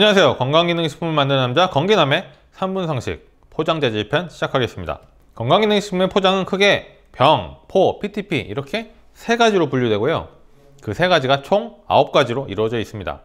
안녕하세요. 건강기능식품을 만드는 남자 건기남의 3분 상식 포장 재질 편 시작하겠습니다. 건강기능식품의 포장은 크게 병, 포, PTP 이렇게 세 가지로 분류되고요. 그 세 가지가 총 9가지로 이루어져 있습니다.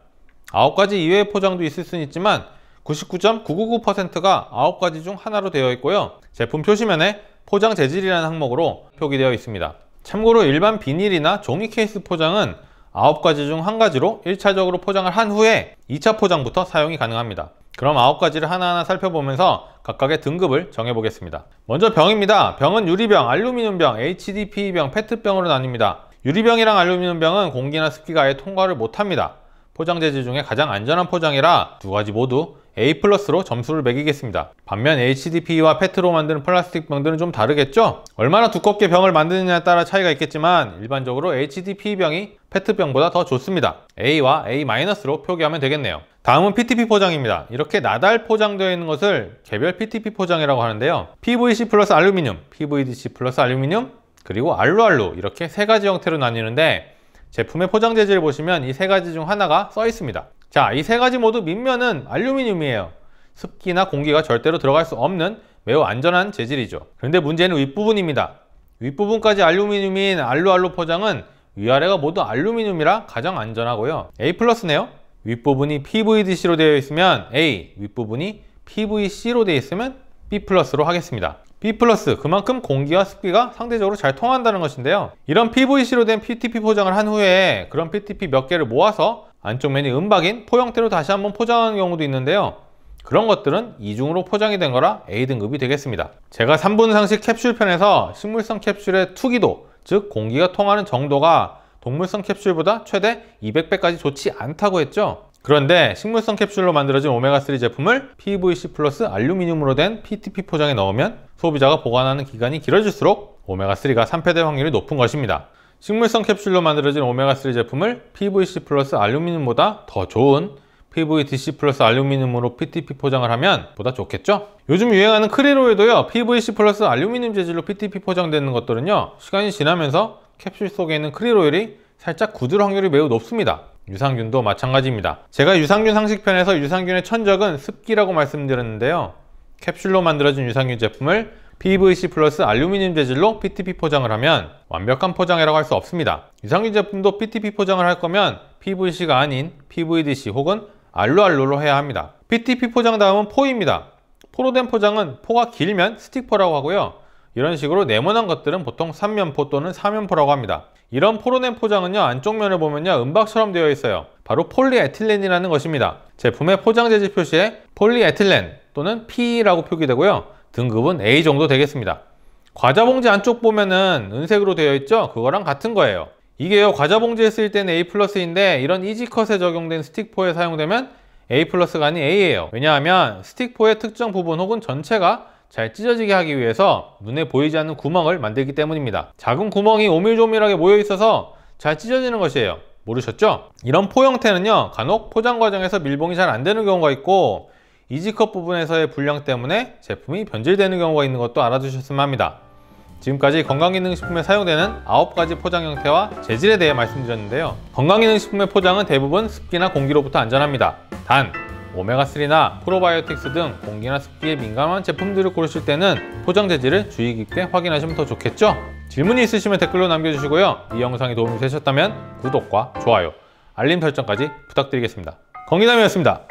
9가지 이외의 포장도 있을 수는 있지만 99.999%가 9가지 중 하나로 되어 있고요. 제품 표시면에 포장 재질이라는 항목으로 표기되어 있습니다. 참고로 일반 비닐이나 종이 케이스 포장은 9가지 중 한 가지로 1차적으로 포장을 한 후에 2차 포장부터 사용이 가능합니다. 그럼 9가지를 하나하나 살펴보면서 각각의 등급을 정해보겠습니다. 먼저 병입니다. 병은 유리병, 알루미늄병, HDPE병, 페트병으로 나뉩니다. 유리병이랑 알루미늄병은 공기나 습기가 아예 통과를 못합니다. 포장 재질 중에 가장 안전한 포장이라 두 가지 모두 A 플러스로 점수를 매기겠습니다. 반면 HDPE와 페트로 만드는 플라스틱 병들은 좀 다르겠죠? 얼마나 두껍게 병을 만드느냐에 따라 차이가 있겠지만 일반적으로 HDPE 병이 페트병보다 더 좋습니다. A와 A-로 표기하면 되겠네요. 다음은 PTP 포장입니다. 이렇게 낱알 포장되어 있는 것을 개별 PTP 포장이라고 하는데요. PVC 플러스 알루미늄, PVDC 플러스 알루미늄, 그리고 알루알루 이렇게 세 가지 형태로 나뉘는데 제품의 포장 재질을 보시면 이 세 가지 중 하나가 써 있습니다. 자, 이 세 가지 모두 밑면은 알루미늄이에요. 습기나 공기가 절대로 들어갈 수 없는 매우 안전한 재질이죠. 그런데 문제는 윗부분입니다. 윗부분까지 알루미늄인 알루알루 포장은 위아래가 모두 알루미늄이라 가장 안전하고요. A 플러스네요. 윗부분이 PVDC로 되어 있으면 A, 윗부분이 PVC로 되어 있으면 B 플러스로 하겠습니다. B 그만큼 공기와 습기가 상대적으로 잘 통한다는 것인데요. 이런 PVC로 된 PTP 포장을 한 후에 그런 PTP 몇 개를 모아서 안쪽 면이 은박인 포 형태로 다시 한번 포장하는 경우도 있는데요. 그런 것들은 이중으로 포장이 된 거라 A등급이 되겠습니다. 제가 3분 상식 캡슐 편에서 식물성 캡슐의 투기도, 즉 공기가 통하는 정도가 동물성 캡슐보다 최대 200배까지 좋지 않다고 했죠. 그런데 식물성 캡슐로 만들어진 오메가3 제품을 PVC 플러스 알루미늄으로 된 PTP 포장에 넣으면 소비자가 보관하는 기간이 길어질수록 오메가3가 산패될 확률이 높은 것입니다. 식물성 캡슐로 만들어진 오메가3 제품을 PVC 플러스 알루미늄보다 더 좋은 PVDC 플러스 알루미늄으로 PTP 포장을 하면 보다 좋겠죠? 요즘 유행하는 크릴오일도요 PVC 플러스 알루미늄 재질로 PTP 포장되는 것들은요 시간이 지나면서 캡슐 속에 있는 크릴오일이 살짝 굳을 확률이 매우 높습니다 유산균도 마찬가지입니다 제가 유산균 상식편에서 유산균의 천적은 습기라고 말씀드렸는데요 캡슐로 만들어진 유산균 제품을 PVC 플러스 알루미늄 재질로 PTP 포장을 하면 완벽한 포장이라고 할 수 없습니다. 유산균 제품도 PTP 포장을 할 거면 PVC가 아닌 PVDC 혹은 알루알루로 해야 합니다. PTP 포장 다음은 포입니다. 포로 된 포장은 포가 길면 스틱포라고 하고요. 이런 식으로 네모난 것들은 보통 3면포 또는 4면포라고 합니다. 이런 포로 된 포장은요 안쪽 면을 보면요 은박처럼 되어 있어요. 바로 폴리에틸렌이라는 것입니다. 제품의 포장 재질 표시에 폴리에틸렌 또는 PE라고 표기되고요. 등급은 A 정도 되겠습니다. 과자 봉지 안쪽 보면은 은색으로 되어 있죠? 그거랑 같은 거예요. 이게요, 과자 봉지에 쓰일 때는 A 플러스인데 이런 easy cut에 적용된 스틱포에 사용되면 A 플러스가 아닌 A예요. 왜냐하면 스틱포의 특정 부분 혹은 전체가 잘 찢어지게 하기 위해서 눈에 보이지 않는 구멍을 만들기 때문입니다. 작은 구멍이 오밀조밀하게 모여 있어서 잘 찢어지는 것이에요. 모르셨죠? 이런 포 형태는요, 간혹 포장 과정에서 밀봉이 잘 안 되는 경우가 있고 이지컷 부분에서의 불량 때문에 제품이 변질되는 경우가 있는 것도 알아두셨으면 합니다. 지금까지 건강기능식품에 사용되는 9가지 포장 형태와 재질에 대해 말씀드렸는데요. 건강기능식품의 포장은 대부분 습기나 공기로부터 안전합니다. 단, 오메가3나 프로바이오틱스 등 공기나 습기에 민감한 제품들을 고르실 때는 포장 재질을 주의 깊게 확인하시면 더 좋겠죠? 질문이 있으시면 댓글로 남겨주시고요. 이 영상이 도움이 되셨다면 구독과 좋아요, 알림 설정까지 부탁드리겠습니다. 건기남이었습니다.